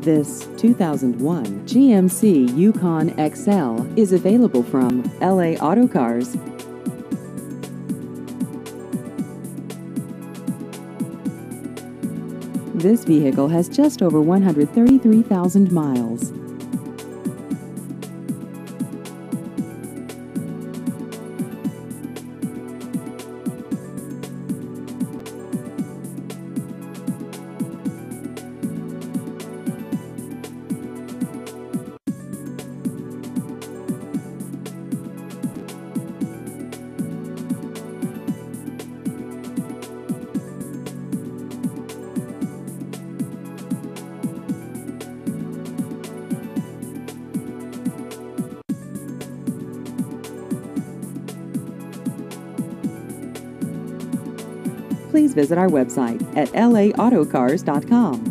This 2001 GMC Yukon XL is available from LA Auto Cars. This vehicle has just over 133,000 miles. Please visit our website at laautocars.com.